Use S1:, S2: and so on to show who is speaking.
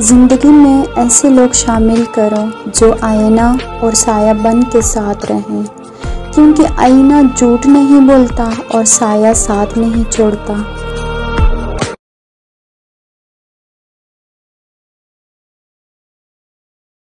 S1: ज़िंदगी में ऐसे लोग शामिल करो जो आईना और साया बन के साथ रहें, क्योंकि आईना झूठ नहीं बोलता और साया साथ नहीं छोड़ता।